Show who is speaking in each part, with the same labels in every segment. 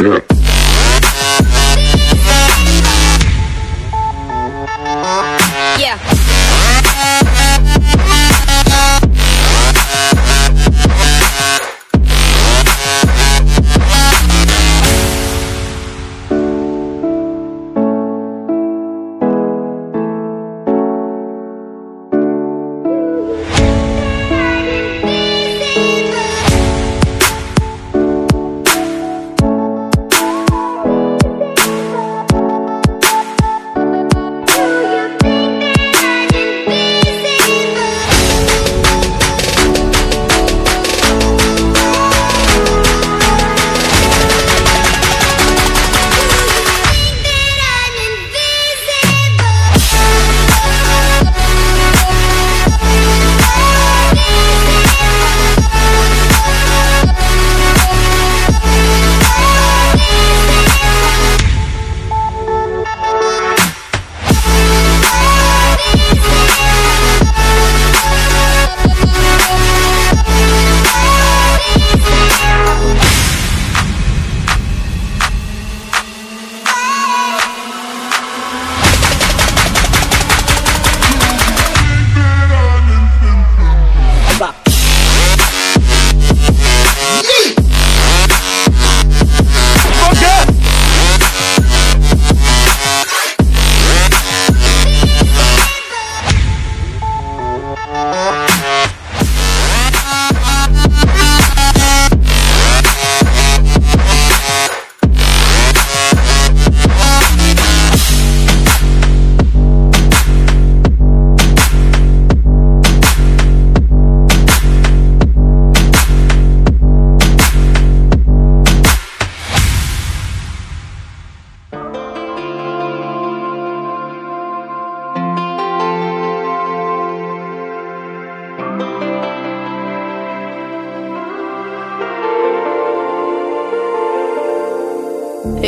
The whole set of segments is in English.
Speaker 1: Yeah.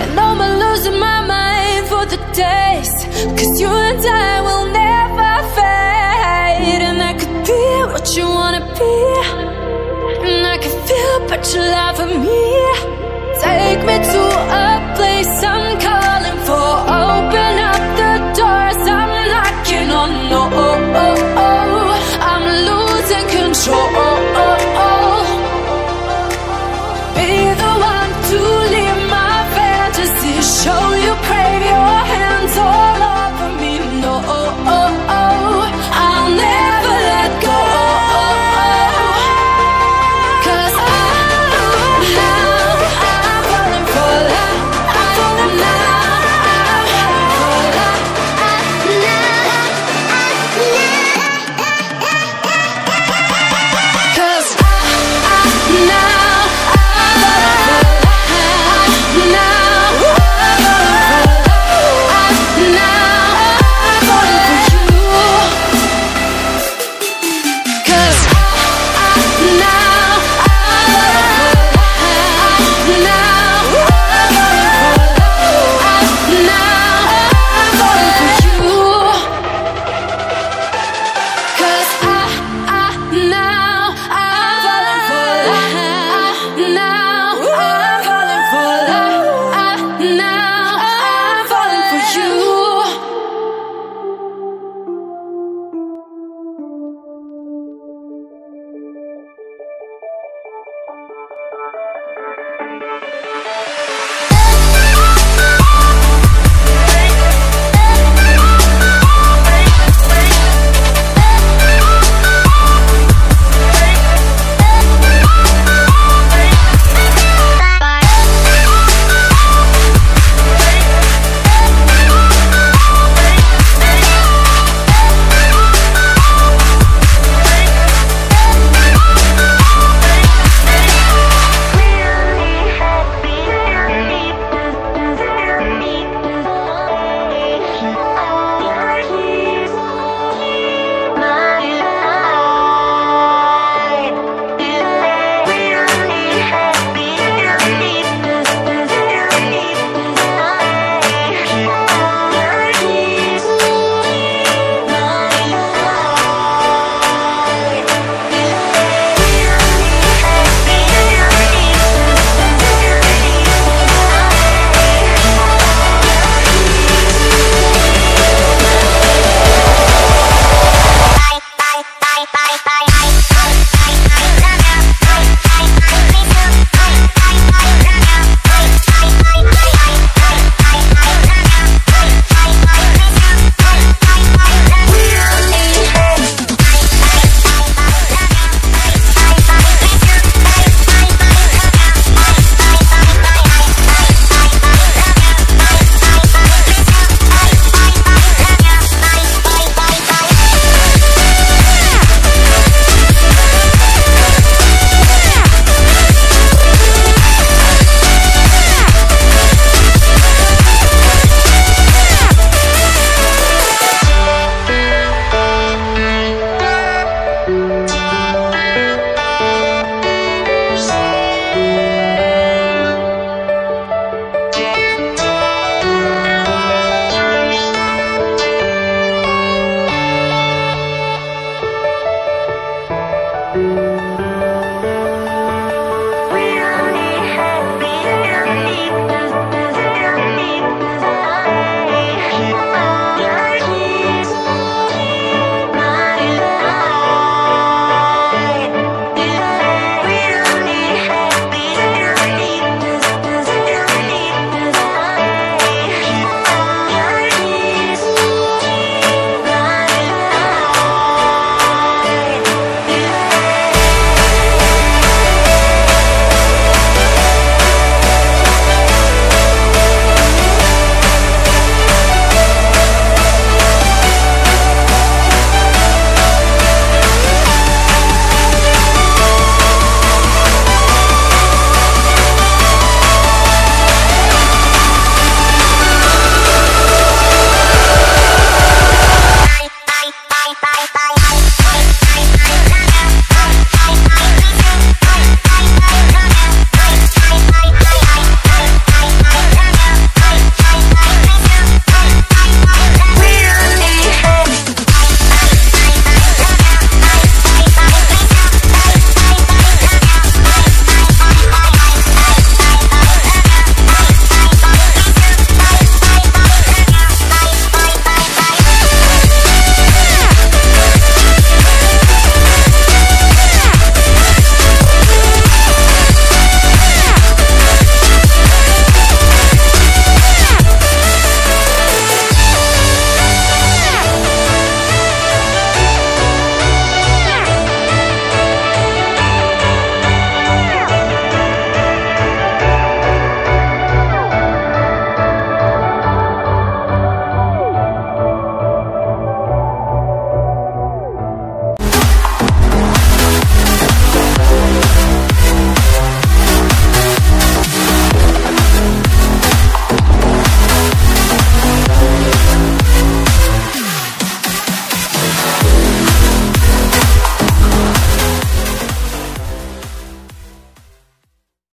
Speaker 1: and I'm losing my mind for the days. Cause you and I will never fade. And I could be what you wanna be. And I can feel but you love for me